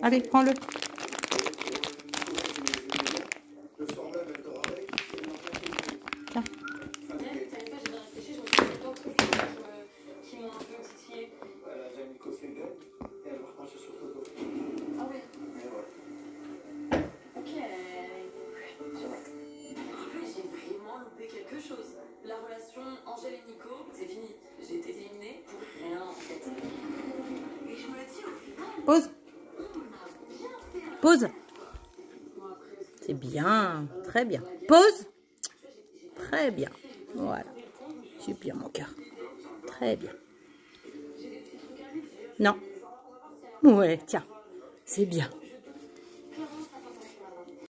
Allez, prends-le. Tiens. Ok. En fait, j'ai vraiment loupé quelque chose. La relation Angèle et Nico, c'est fini. J'ai été éliminée pour rien en fait. Et je me dis au final, Pause. C'est bien. Très bien. Pause. Très bien. Voilà. Super, mon cœur. Très bien. Non. Ouais, tiens. C'est bien.